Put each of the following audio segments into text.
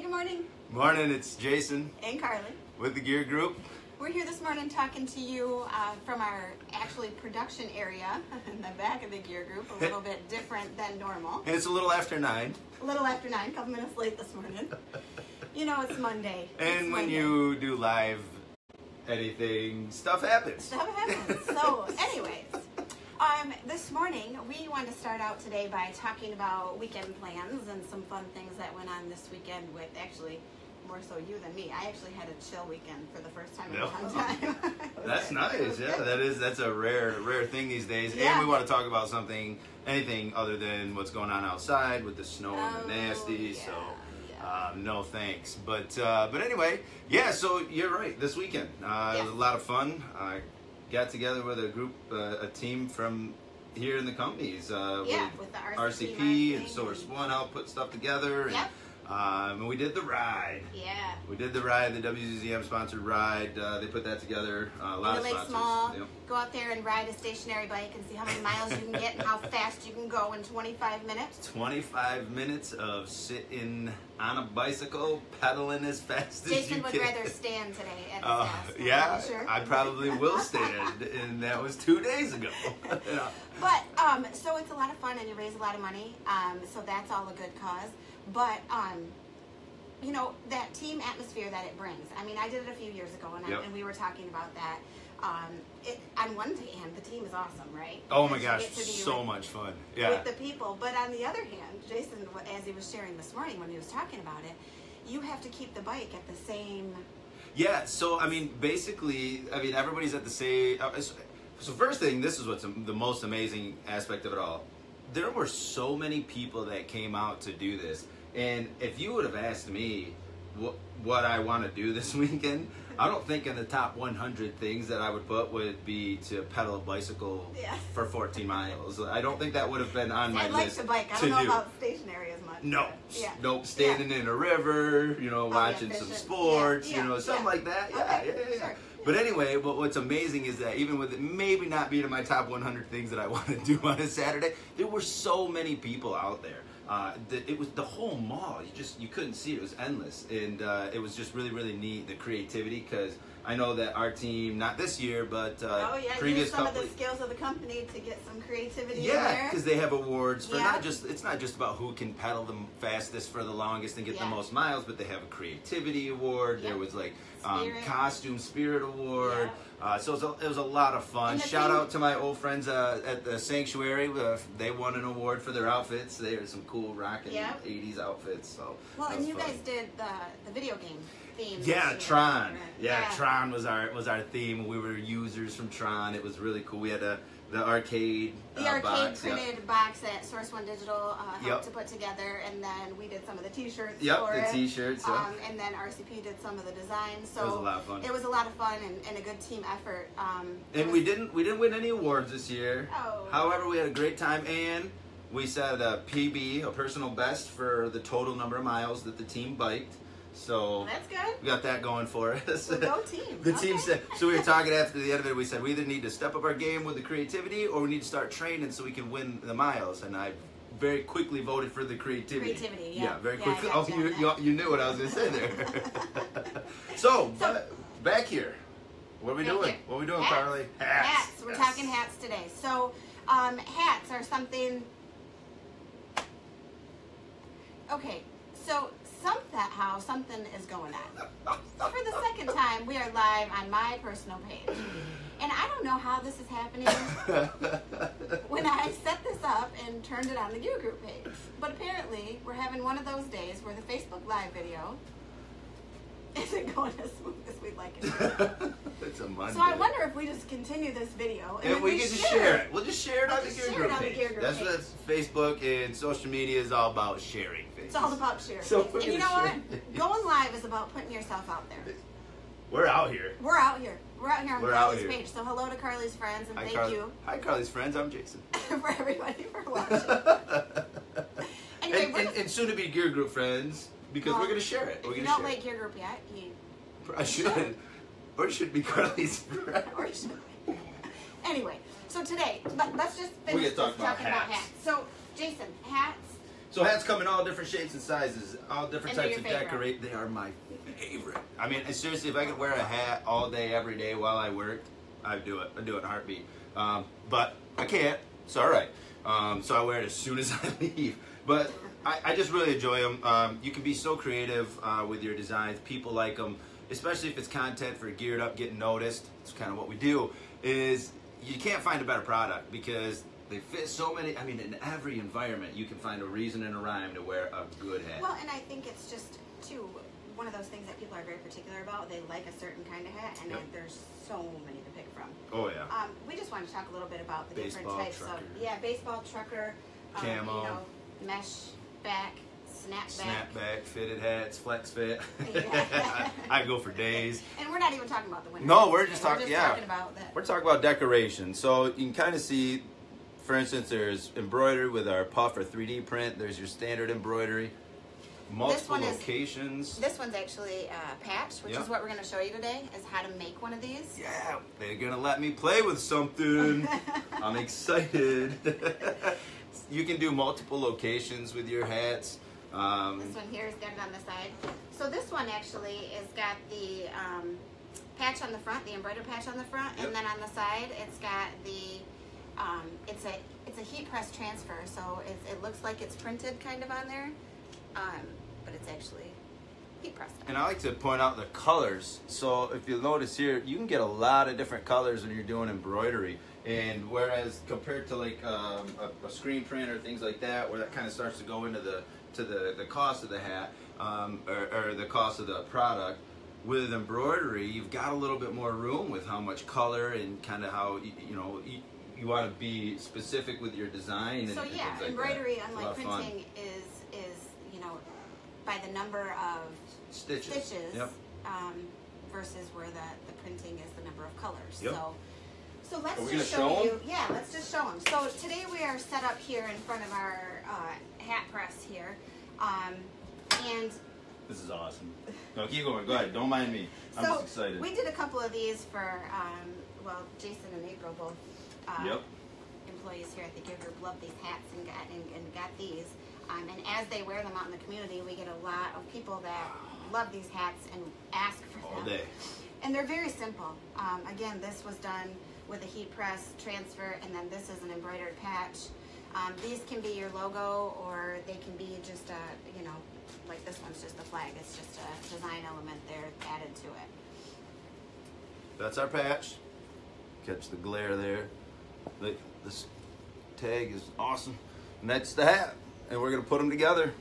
Hey, good morning. Morning, it's Jason And Carly. with the Gear Group. We're here this morning talking to you uh, from our actually production area in the back of the gear group, a little bit different than normal. And it's a little after nine. A little after nine, a couple minutes late this morning. You know, it's Monday. It's And when Monday. you do live anything, stuff happens. Stuff happens. So, anyways, um, this morning we want to start out today by talking about weekend plans and some fun things that went on this weekend with actually more so you than me. I actually had a chill weekend for the first time in a long time. That's nice. Yeah, that is that's a rare rare thing these days. Yeah. And we want to talk about something, anything other than what's going on outside with the snow and Oh, the nasty. yeah, so. yeah. Um, no thanks, but uh, but anyway, yeah. So you're right. This weekend, uh, it was a lot of fun. I got together with a group, uh, a team from here in the companies. Uh, Yeah, with with the RCP, RCP and and- Spun helped put stuff together. And, Yep. Um, and we did the ride. Yeah. We did the ride, the WZM sponsored ride. Uh, they put that together. Uh, a lot of sponsors. Small, Yep. go out there and ride a stationary bike and see how many miles you can get and how fast you can go in 25 minutes. 25 minutes of sitting on a bicycle, pedaling as fast as you can. Jason would rather stand today at his Uh, desk. Yeah, sure. I probably will stand, and that was two days ago. Yeah. But um, so it's a lot of fun and you raise a lot of money. Um, so that's all a good cause. But um, you know that team atmosphere that it brings. I mean, I did it a few years ago, and, Yep. I, and we were talking about that. Um, it, on one hand, the team is awesome, right? Oh my gosh, get to be so with- much fun. Yeah. with the people. But on the other hand, Jason, as he was sharing this morning when he was talking about it, you have to keep the bike at the same. Yeah, so I mean, basically, I mean, everybody's at the same. Uh, so first thing, this is what's the most amazing aspect of it all. There were so many people that came out to do this, and if you would have asked me what what I want to do this weekend, I don't think in the top 100 things that I would put would be to pedal a bicycle Yeah. for 14 miles. I don't think that would have been on my I like list the bike. I to don't know do. about stationary as much. No, Yeah. nope. Standing in a river, you know, Oh, yeah, watching some sports, Yeah, you know, something yeah. like that. Yeah, Okay, yeah, yeah. yeah. sure. But anyway, but what's amazing is that even with it maybe not being in my top 100 things that I want to do on a Saturday, there were so many people out there. Uh, that it was the whole mall. You just you couldn't see it. It was endless, and uh, it was just really really neat the creativity because I know that our team not this year but uh, Oh yeah, previous use some couple. of the skills of the company to get some creativity Yeah, because they have awards for Yeah. not just it's not just about who can pedal the fastest for the longest and get Yeah. the most miles, but they have a creativity award. There was like um, costume spirit award. Uh, so it was, a, it was a lot of fun. Shout out to my old friends uh, at the sanctuary. Uh, they won an award for their outfits. They had some cool rocking Yeah. '80s outfits. So well, and you fun. guys did the the video game theme. Yeah, Tron. right? Yeah, Tron was our was our theme. We were users from Tron. It was really cool. We had a the arcade The uh, arcade box. printed box that Source One Digital uh, helped Yep. to put together, and then we did some of the T-shirts Yep, for the it. T-shirts. Um, and then RCP did some of the design. So It was a lot of fun. It was a lot of fun and, and a good team effort. Um, And was- we didn't we didn't win any awards this year. Oh. However, we had a great time and we set a PB, a personal best for the total number of miles that the team biked. So That's good. we got that going for us. Well, go team. the team Okay. said so we were talking after the end of it, we said we either need to step up our game with the creativity or we need to start training so we can win the miles. And I very quickly voted for the creativity. Creativity, yeah. very Yeah, quickly. oh, you you, you, knew what I was gonna say there. so, So- ba- back here. What are we doing? here. What are we doing, Hats. Carly? Hats. We're Yes. talking hats today. So, um, hats are something. Okay, so somehow something is going on. For the second time, we are live on my personal page, and I don't know how this is happening. when I set this up and turned it on the Gear Group page. But apparently, we're having one of those days where the Facebook Live video isn't going as smooth as we'd like it. to. it's a Monday. So I wonder if we just continue this video and, And then we can just share it. We'll just share it We'll on the Gear share Group it on the page. Gear Group That's page. what Facebook and social media is all about sharing. It's all about sharing. So things. and you know what? Going live is about putting yourself out there. We're out here. We're out here. We're out here on We're out Carly's here. page. So hello to Carly's friends and Hi, thank Carly. you Hi, Carly's friends. I'm Jason. for everybody for watching. Anyway, and, and, and soon to be Gear Group friends because Well, we're going to share it. We're you going to don't share like your group yet, you it. I should. or it should be Carly's friends. or should. Anyway, so today, but let's just We're finish gonna talk about talking about hats. hats. So, Jason, hats. So hats come in all different shapes and sizes, all different And types of favorite. decorate. They are my favorite. I mean, seriously, if I could wear a hat all day, every day while I worked, I'd do it. I'd do it in a heartbeat. Um, but I can't. It's all right. Um, so I wear it as soon as I leave. But I, I just really enjoy them. Um, you can be so creative uh, with your designs. People like them, especially if it's content for geared up, getting noticed. It's kind of what we do. Is you can't find a better product because they fit so many. I mean, in every environment, you can find a reason and a rhyme to wear a good hat. Well, and I think it's just too one of those things that people are very particular about. They like a certain kind of hat, and Yep. there's so many to pick from. oh yeah. Um, we just wanted to talk a little bit about the Baseball different types trucker. of yeah, baseball trucker, um, Camo. you know, mesh back, snapback. Snapback, fitted hats, flex fit. Yeah. I go for days. And we're not even talking about the winter. No, we're just talking- yeah. talking about that. We're talking about decoration. So you can kind of see, for instance, there's embroidery with our puff or 3D print. There's your standard embroidery. Multiple one is- locations. This one's actually a patch, which Yeah. is what we're going to show you today, is how to make one of these. yeah, they're gonna let me play with something. I'm excited. you can do multiple locations with your hats. Um, This one here is got it on the side. So this one actually is got the um, patch on the front, the embroidered patch on the front, Yep. and then on the side it's got the um, it's a it's a heat press transfer. So it, it looks like it's printed kind of on there, um, but it's actually heat pressed. And I like to point out the colors. So if you'll notice here, you can get a lot of different colors when you're doing embroidery. And whereas compared to like um, a, a screen print or things like that, where that kind of starts to go into the to the, the cost of the hat um, or, or the cost of the product, with embroidery, you've got a little bit more room with how much color and kind of how you, you know you, want to be specific with your design. And, So yeah, like embroidery, that. It's a lot unlike printing, is is you know by the number of stitches. stitches Yep. um, versus where the, the printing is the number of colors. Yep. So, so let's just show, show you. Yeah, let's just show them. So today we are set up here in front of our uh, hat press here, um, and This is awesome. No, keep going. Go ahead. Don't mind me. I'm so just excited. we did a couple of these for um, well, Jason and April both. Uh, Yep. Employees here at the Gear Group love these hats and got and, and got these. Um, and as they wear them out in the community, we get a lot of people that love these hats and ask for All them. day. And they're very simple. Um, again, this was done with a heat press transfer, and then this is an embroidered patch. Um, these can be your logo, or they can be just a, you know, like this one's just a flag. It's just a design element there added to it. That's our patch. Catch the glare there. Look, this tag is awesome. And that's the hat. And we're going to put them together.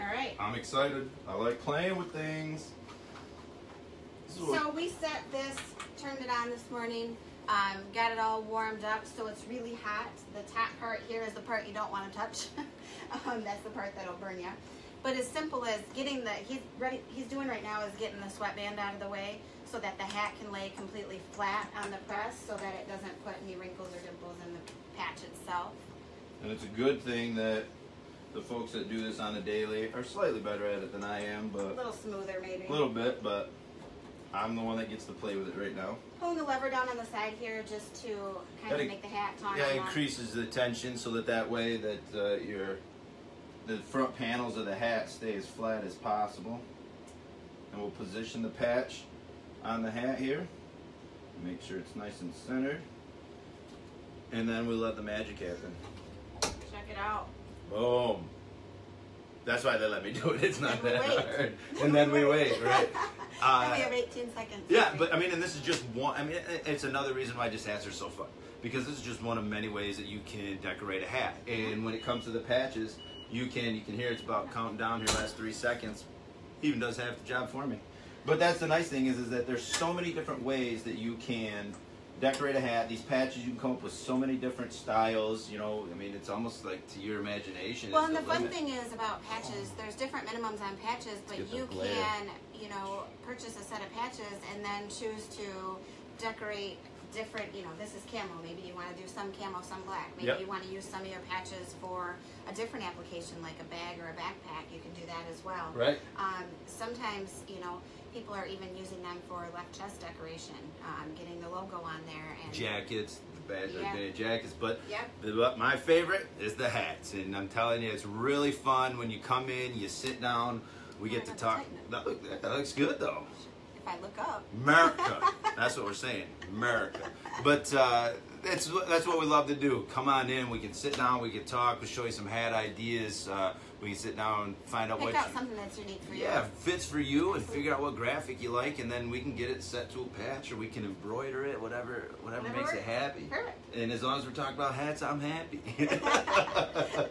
All right. I'm excited. I like playing with things. So we set this, turned it on this morning, um, got it all warmed up, so it's really hot. The top part here is the part you don't want to touch. um, that's the part that'll burn you. But as simple as getting the he's ready. He's doing right now is getting the sweatband out of the way so that the hat can lay completely flat on the press, so that it doesn't put any wrinkles or dimples in the patch itself. and it's a good thing that the folks that do this on a daily are slightly better at it than I am, but A little smoother, maybe. a little bit, but I'm the one that gets to play with it right now. Pulling the lever down on the side here just to kind Gotta- of make the hat taut. Yeah, it increases the tension so that that way that uh, your the front panels of the hat stay as flat as possible. And we'll position the patch on the hat here. Make sure it's nice and centered. And then we let the magic happen. Check it out. Boom. That's why they let me do it. It's not that wait. hard. And then we wait, right? and Uh, we have 18 seconds. yeah, but I mean, and this is just one. I mean, it's another reason why just hats are so fun because this is just one of many ways that you can decorate a hat. And when it comes to the patches, you can you can hear it's about counting down here last three seconds. Even does half the job for me. But that's the nice thing is is that there's so many different ways that you can decorate a hat. These patches you can come up with so many different styles. You know, I mean, it's almost like to your imagination. Well, and the fun limit. thing is about patches, there's different minimums on patches, but you glare. can, you know, purchase a set of patches and then choose to decorate different, you know, this is camo. Maybe you want to do some camo, some black. Maybe Yep. you want to use some of your patches for a different application, like a bag or a backpack. You can do that as well. Right. Um, sometimes, you know, people are even using them for left chest decoration, um, getting the logo on there. And jackets, the badge Yeah. day jackets, but Yep. the- my favorite is the hats, and I'm telling you, it's really fun when you come in, you sit down, we Oh, get to talk. That, look- that looks good though. If I look up, America. That's what we're saying. America. But uh, that's what- that's what we love to do. Come on in. We can sit down. We can talk. We'll show you some hat ideas. Uh, we can sit down and find out pick what out you- something that's unique for you. yeah fits for you and figure out what graphic you like, and then we can get it set to a patch, or we can embroider it. Whatever whatever, Whatever makes it happy. Perfect. And as long as we're talking about hats, I'm happy.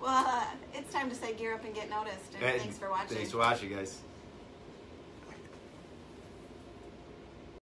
Well, uh, it's time to say gear up and get noticed. And thanks for watching. Thanks for watching, guys.